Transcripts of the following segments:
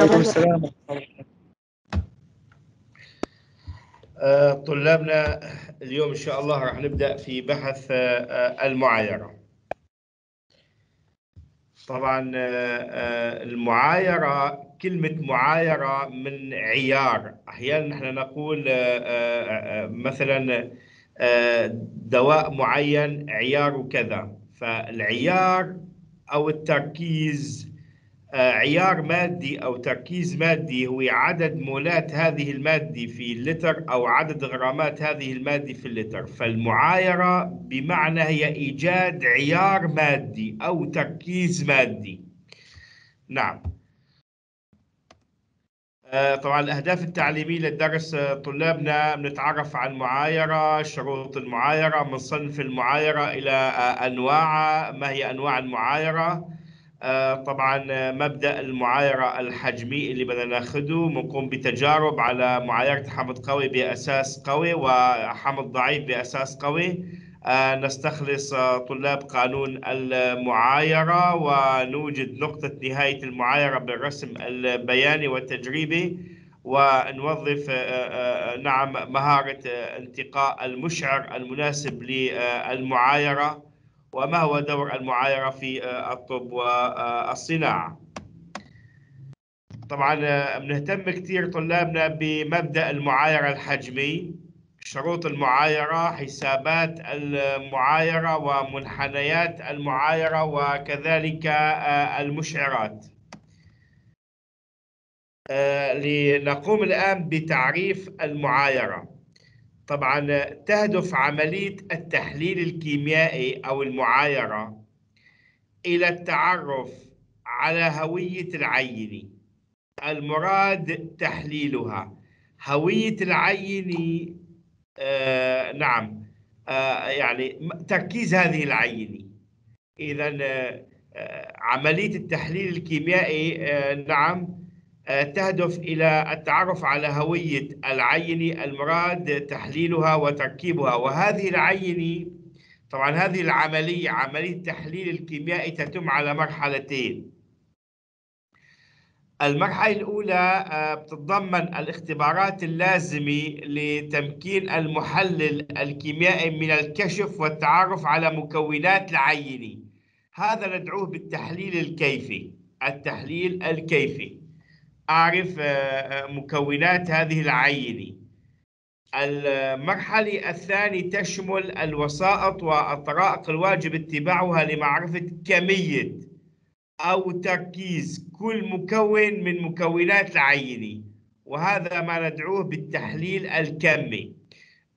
عليكم السلام. آه، طلابنا اليوم إن شاء الله راح نبدأ في بحث آه، آه، المعايرة. طبعا المعايرة كلمة معايرة من عيار. أحيانا نحن نقول مثلا دواء معين عيار كذا. فالعيار أو التركيز عيار مادي أو تركيز مادي هو عدد مولات هذه المادة في اللتر أو عدد غرامات هذه المادة في اللتر. فالمعايرة بمعنى هي إيجاد عيار مادي أو تركيز مادي. نعم. آه، طبعا الأهداف التعليمية للدرس آه، طلابنا بنتعرف على المعايرة شروط المعايرة بنصنف المعايرة إلى آه، أنواعها ما هي أنواع المعايرة. آه، طبعا آه، مبدأ المعايرة الحجمي اللي بدنا ناخده بنقوم بتجارب على معايرة حمض قوي بأساس قوي وحمض ضعيف بأساس قوي. آه، نستخلص آه، طلاب قانون المعايرة ونوجد نقطة نهاية المعايرة بالرسم البياني والتجريبي ونوظف آه، آه، آه، نعم مهارة آه، انتقاء المشعر المناسب للمعايرة. وما هو دور المعايرة في آه، الطب والصناعة؟ طبعا آه، بنهتم كثير طلابنا بمبدأ المعايرة الحجمي شروط المعايرة حسابات المعايرة ومنحنيات المعايرة وكذلك آه، المشعرات. لنقوم الآن بتعريف المعايرة. طبعا تهدف عملية التحليل الكيميائي أو المعايرة إلى التعرف على هوية العينة المراد تحليلها هوية العينة آه نعم آه يعني تركيز هذه العينة إذا آه عملية التحليل الكيميائي آه نعم تهدف إلى التعرف على هوية العينة المراد تحليلها وتركيبها. وهذه العينة طبعا هذه العملية عملية التحليل الكيميائي تتم على مرحلتين. المرحلة الأولى آه، بتتضمن الاختبارات اللازمة لتمكين المحلل الكيميائي من الكشف والتعرف على مكونات العينة هذا ندعوه بالتحليل الكيفي التحليل الكيفي. أعرف آه، آه، مكونات هذه العينة. المرحلة الثانية تشمل الوسائط والطرائق الواجب اتباعها لمعرفة كمية أو تركيز كل مكون من مكونات العينة وهذا ما ندعوه بالتحليل الكمي.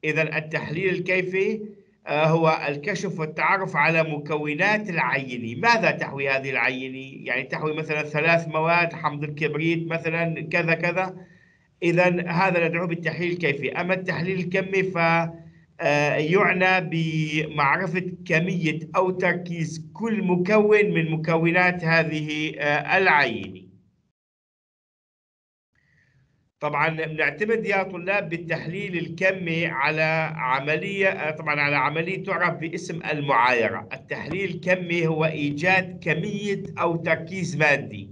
إذا التحليل الكيفي هو الكشف والتعرف على مكونات العينة ماذا تحوي هذه العينة؟ يعني تحوي مثلا ثلاث مواد حمض الكبريت مثلا كذا كذا. إذا هذا ندعوه بالتحليل الكيفي. أما التحليل الكمي ف آه، بمعرفة كمية أو تركيز كل مكون من مكونات هذه آه، العينة طبعا بنعتمد يا طلاب بالتحليل الكمي على عملية طبعا على عملية تعرف باسم المعايرة. التحليل الكمي هو إيجاد كمية أو تركيز مادي.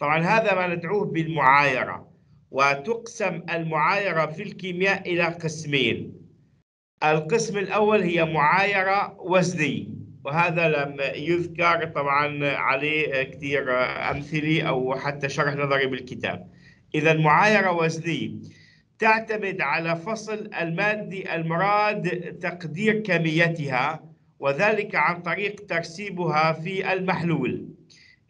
طبعا هذا ما ندعوه بالمعايرة وتقسم المعايرة في الكيمياء إلى قسمين. القسم الأول هي معايرة وزنية وهذا لم يذكر طبعا عليه كثير أمثلة أو حتى شرح نظري بالكتاب. إذا معايرة وزنية تعتمد على فصل المادة المراد تقدير كميتها وذلك عن طريق ترسيبها في المحلول.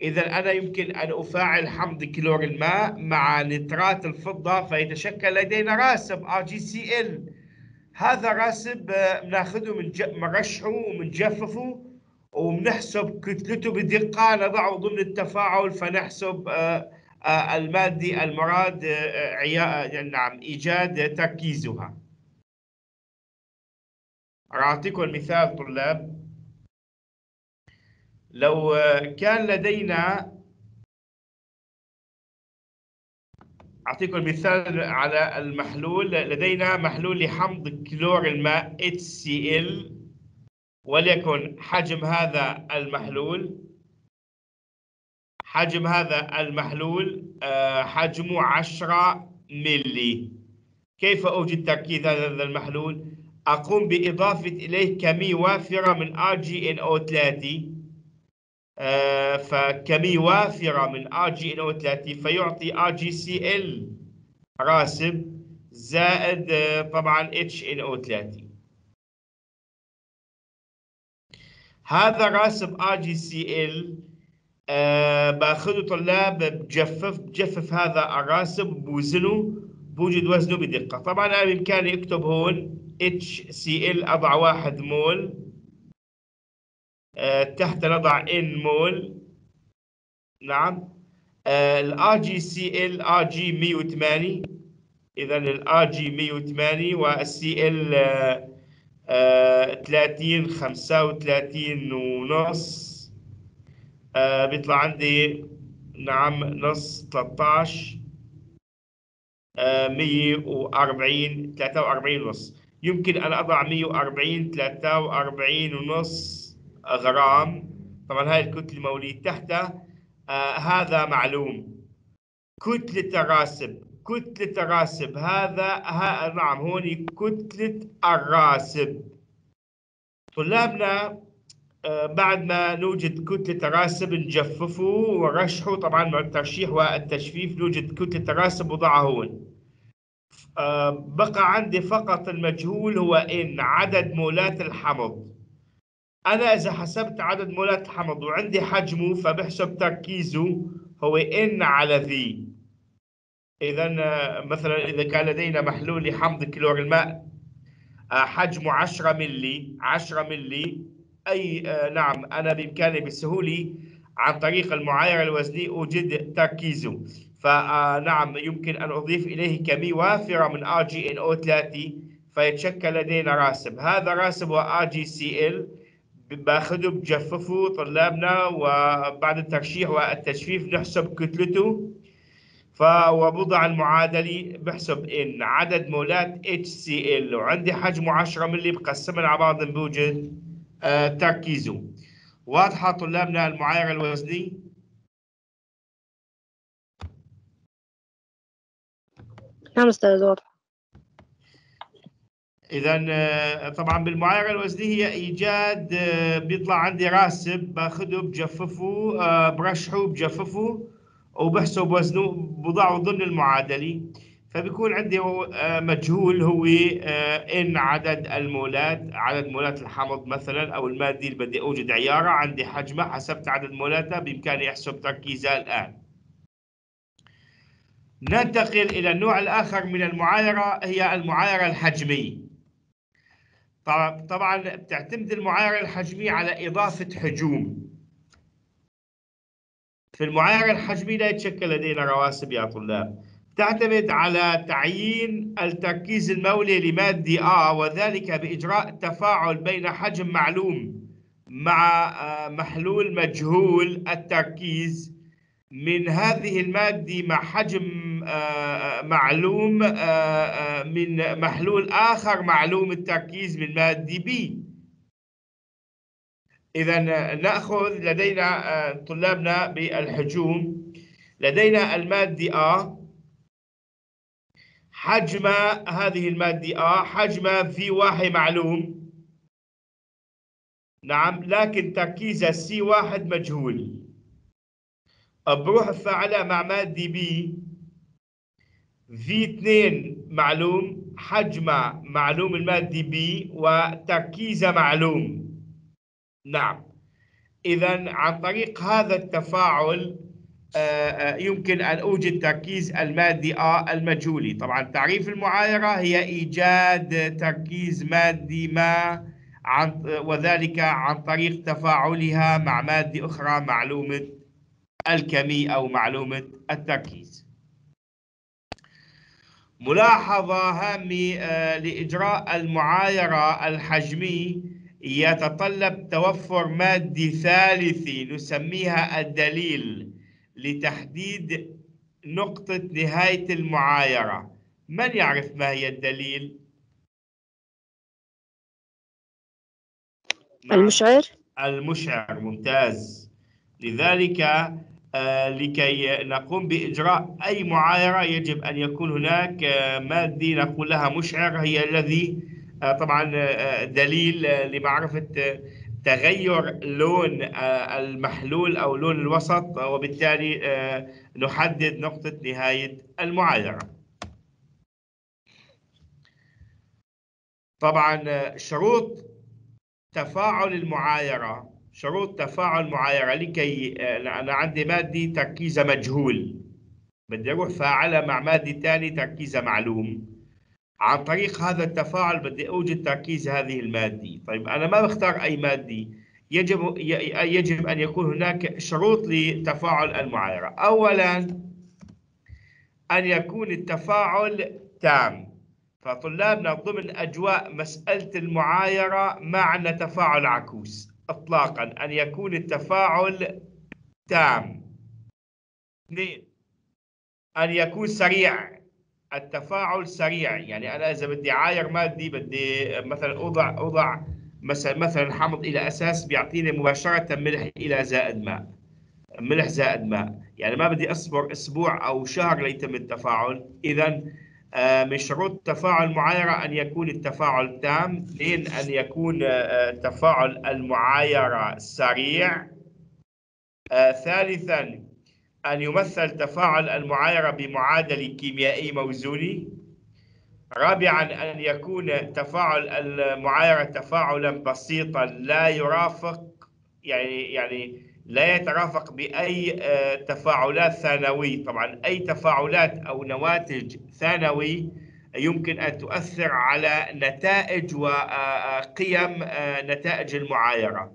إذا أنا يمكن أن أفاعل حمض كلور الماء مع نترات الفضة فيتشكل لدينا راسب RgCl هذا راسب آه، بناخذه من ج- بنرشحه وبنجففه وبنحسب كتلته بدقة نضعه ضمن التفاعل فنحسب آه، آه، المادة المراد آه، آه، يعني نعم إيجاد تركيزها. أعطيكم مثال طلاب. لو كان لدينا أعطيكم مثال على المحلول. لدينا محلول لحمض كلور الماء HCl وليكن حجم هذا المحلول حجم هذا المحلول آه، حجمه 10 ملي كيف أوجد تركيز هذا المحلول؟ أقوم بإضافة إليه كمية وافرة من RgNO3 آه، فكمية وافرة من RgNO3 فيعطي RgCl راسب زائد آه، طبعا HNO3 هذا راسب RgCl آه باخذه طلاب بجفف بجفف هذا الراسب بوزنه بوجد وزنه بدقة. طبعا أنا بإمكاني أكتب هون HCl أضع واحد مول آه تحت نضع N مول. نعم. آه ال RgCl Rg 108 إذا ال Rg 108 وال Cl آه آه 30 35 ونص. آه بيطلع عندي نعم نص 13 آه 140 43 ونص. يمكن أن أضع 140 43 ونص غرام. طبعا هاي الكتلة الموليد تحتها آه هذا معلوم. كتلة الراسب كتلة الراسب هذا ها نعم هون كتلة الراسب. طلابنا بعد ما نوجد كتلة راسب نجففه ورشحه طبعا مع الترشيح والتجفيف نوجد كتلة راسب وضعها هون آه، بقى عندي فقط المجهول هو إن عدد مولات الحمض. أنا إذا حسبت عدد مولات الحمض وعندي حجمه فبحسب تركيزه هو إن على ذي إذا آه، مثلا إذا كان لدينا محلول لحمض كلور الماء حجمه 10 ملي 10 ملي أي آه، نعم أنا بإمكاني بسهولة عن طريق المعايرة الوزنية أوجد تركيزه. فنعم يمكن أن أضيف إليه كمية وافرة من RgNO3 فيتشكل لدينا راسب. هذا راسب هو RgCl باخذه بجففه طلابنا وبعد الترشيح والتجفيف نحسب كتلته فوبضع المعادلة بحسب إن. عدد مولات HCl وعندي حجمه 10 ملي بقسمها على بعض بوجد آه، تركيزه. واضحة طلابنا المعايرة الوزني؟ نعم أستاذ واضح. إذا آه، طبعا بالمعايرة الوزنية هي إيجاد آه، بيطلع عندي راسب باخده بجففه برشحه بجففه وبحسب وزنه بضعه ضمن المعادلة. فبيكون عندي آه، مجهول هو آه، إن عدد المولات عدد مولات الحمض مثلا أو الماده اللي بدي أوجد عيارة عندي حجمها حسبت عدد مولاتها بإمكاني احسب تركيزها الآن. ننتقل إلى النوع الآخر من المعايرة هي المعايرة الحجمية. طبعا بتعتمد المعايرة الحجمية على إضافة حجوم. في المعايرة الحجمية لا يتشكل لدينا رواسب يا طلاب. تعتمد على تعيين التركيز المولي لمادة A وذلك بإجراء تفاعل بين حجم معلوم مع آه، محلول مجهول التركيز. من هذه المادة مع حجم آه، آه، معلوم من محلول آخر معلوم التركيز من مادة B إذا نأخذ لدينا طلابنا بالحجوم. لدينا المادة A حجم هذه المادة A حجم في واحد معلوم. نعم لكن تركيزها سي واحد مجهول. بروح بفعلها مع مادة B. في 2 معلوم حجمها معلوم المادة B وتركيزها معلوم. نعم. إذا عن طريق هذا التفاعل يمكن أن أوجد تركيز المادي A المجهولي. طبعا تعريف المعايرة هي إيجاد تركيز مادي ما عن وذلك عن طريق تفاعلها مع مادة أخرى معلومة الكمية أو معلومة التركيز. ملاحظة هامة آه، لإجراء المعايرة الحجمي يتطلب توفر مادة ثالثة نسميها الدليل. لتحديد نقطة نهاية المعايرة. من يعرف ما هي الدليل؟ المشعر؟ المشعر ممتاز. لذلك آه، لكي نقوم بإجراء أي معايرة يجب أن يكون هناك آه، مادي نقول لها مشعر هي الذي آه، طبعا دليل لمعرفة تغير لون آه، المحلول أو لون الوسط وبالتالي آه، نحدد نقطة نهاية المعايرة. طبعا آه، شروط تفاعل المعايرة شروط تفاعل المعايرة لكي أنا عندي مادي تركيزه مجهول. بدي أروح فاعلها مع مادي ثاني تركيزه معلوم. عن طريق هذا التفاعل بدي أوجد تركيز هذه المادي طيب أنا ما بختار أي مادي يجب يجب أن يكون هناك شروط لتفاعل المعايرة. أولا أن يكون التفاعل تام. فطلابنا ضمن أجواء مسألة المعايرة ما عندنا تفاعل عكوس. إطلاقا أن يكون التفاعل تام. اثنين أن يكون سريع. التفاعل سريع. يعني أنا إذا بدي عاير مادي بدي مثلا أوضع أوضع مثلا مثلا حمض إلى أساس بيعطيني مباشرة ملح إلى زائد ماء. ملح زائد ماء. يعني ما بدي أصبر أسبوع أو شهر ليتم التفاعل. إذا آه، من شروط تفاعل المعايرة أن يكون التفاعل تام اثنين أن يكون آه، تفاعل المعايرة سريع. آه، ثالثا أن يمثل تفاعل المعايرة بمعادلة كيميائي موزوني. رابعا أن يكون تفاعل المعايرة تفاعلا بسيطا لا يرافق يعني يعني لا يترافق بأي آه، تفاعلات ثانوي. طبعا أي تفاعلات أو نواتج ثانوي يمكن أن تؤثر على نتائج وقيم نتائج المعايرة.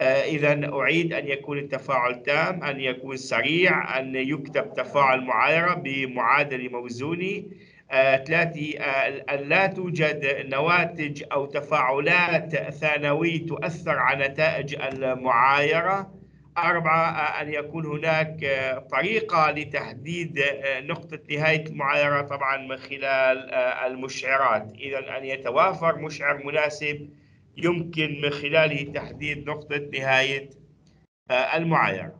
إذا أعيد أن يكون التفاعل تام أن يكون سريع أن يكتب تفاعل معايرة بمعادلة موزوني. آه، ثلاثة آه، أن لا توجد نواتج أو تفاعلات ثانوي تؤثر على نتائج المعايرة. أربعة آه، أن يكون هناك آه، طريقة لتحديد آه، نقطة نهاية المعايرة طبعا من خلال آه، المشعرات. إذا أن يتوافر مشعر مناسب يمكن من خلاله تحديد نقطة نهاية المعايرة.